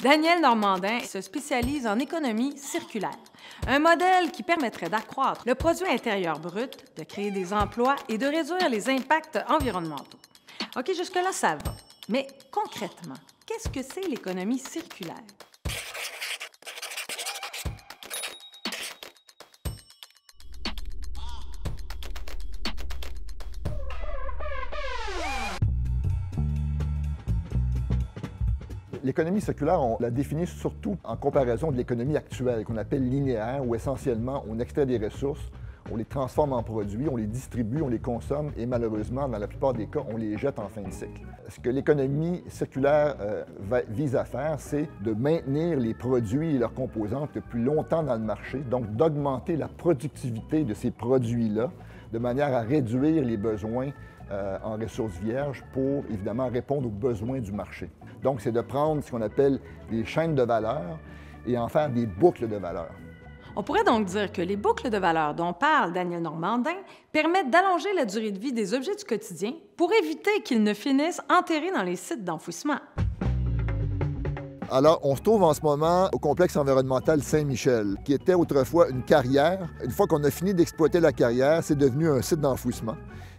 Daniel Normandin se spécialise en économie circulaire, un modèle qui permettrait d'accroître le produit intérieur brut, de créer des emplois et de réduire les impacts environnementaux. OK, jusque-là, ça va. Mais concrètement, qu'est-ce que c'est l'économie circulaire? L'économie circulaire, on la définit surtout en comparaison de l'économie actuelle, qu'on appelle linéaire, où essentiellement on extrait des ressources, on les transforme en produits, on les distribue, on les consomme et malheureusement, dans la plupart des cas, on les jette en fin de cycle. Ce que l'économie circulaire euh, vise à faire, c'est de maintenir les produits et leurs composantes le plus longtemps dans le marché, donc d'augmenter la productivité de ces produits-là de manière à réduire les besoins euh, en ressources vierges pour évidemment répondre aux besoins du marché. Donc, c'est de prendre ce qu'on appelle des chaînes de valeur et en faire des boucles de valeur. On pourrait donc dire que les boucles de valeur dont parle Daniel Normandin permettent d'allonger la durée de vie des objets du quotidien pour éviter qu'ils ne finissent enterrés dans les sites d'enfouissement. Alors, on se trouve en ce moment au complexe environnemental Saint-Michel, qui était autrefois une carrière. Une fois qu'on a fini d'exploiter la carrière, c'est devenu un site d'enfouissement.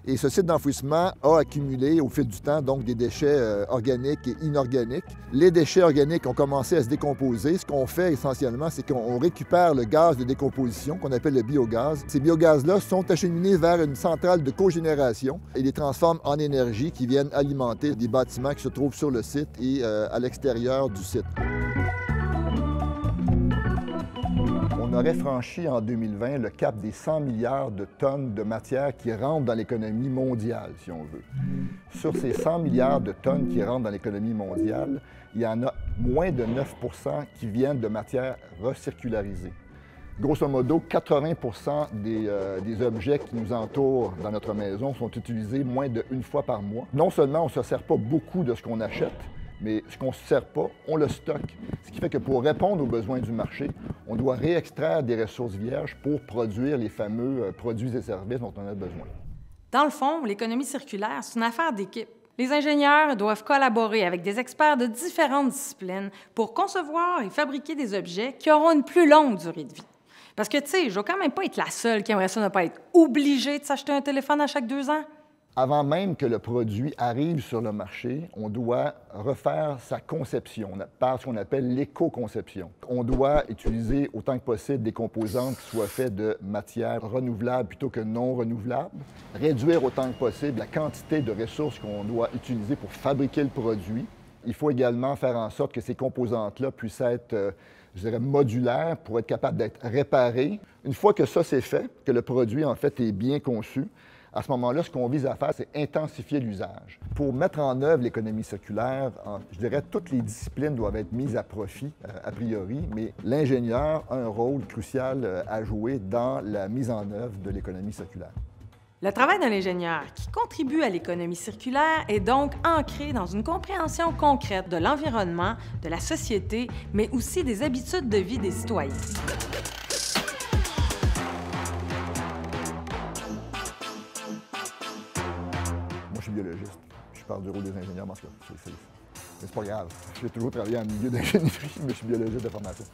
Et ce site d'enfouissement a accumulé au fil du temps donc des déchets euh, organiques et inorganiques. Les déchets organiques ont commencé à se décomposer. Ce qu'on fait essentiellement, c'est qu'on récupère le gaz de décomposition qu'on appelle le biogaz. Ces biogaz-là sont acheminés vers une centrale de cogénération et les transforment en énergie qui viennent alimenter des bâtiments qui se trouvent sur le site et euh, à l'extérieur du site. On aurait franchi en 2020 le cap des 100 milliards de tonnes de matière qui rentrent dans l'économie mondiale, si on veut. Sur ces 100 milliards de tonnes qui rentrent dans l'économie mondiale, il y en a moins de 9% qui viennent de matière recircularisée. Grosso modo, 80 des, euh, des, objets qui nous entourent dans notre maison sont utilisés moins d'une fois par mois. Non seulement on ne se sert pas beaucoup de ce qu'on achète, mais ce qu'on ne se sert pas, on le stocke. Ce qui fait que pour répondre aux besoins du marché, on doit réextraire des ressources vierges pour produire les fameux euh, produits et services dont on a besoin. Dans le fond, l'économie circulaire, c'est une affaire d'équipe. Les ingénieurs doivent collaborer avec des experts de différentes disciplines pour concevoir et fabriquer des objets qui auront une plus longue durée de vie. Parce que, tu sais, je ne veux quand même pas être la seule qui aimerait ça ne pas être obligée de s'acheter un téléphone à chaque deux ans. Avant même que le produit arrive sur le marché, on doit refaire sa conception par ce qu'on appelle l'éco-conception. On doit utiliser autant que possible des composantes qui soient faites de matières renouvelables plutôt que non renouvelables, réduire autant que possible la quantité de ressources qu'on doit utiliser pour fabriquer le produit. Il faut également faire en sorte que ces composantes-là puissent être euh, je dirais, modulaires pour être capables d'être réparées. Une fois que ça c'est fait, que le produit en fait est bien conçu, à ce moment-là, ce qu'on vise à faire, c'est intensifier l'usage. Pour mettre en œuvre l'économie circulaire, je dirais toutes les disciplines doivent être mises à profit, euh, a priori, mais l'ingénieur a un rôle crucial euh, à jouer dans la mise en œuvre de l'économie circulaire. Le travail d'un ingénieur qui contribue à l'économie circulaire est donc ancré dans une compréhension concrète de l'environnement, de la société, mais aussi des habitudes de vie des citoyens. Parle du rôle des ingénieurs parce que c'est pas grave. J'ai toujours travaillé en milieu d'ingénierie, mais je suis biologiste de formation.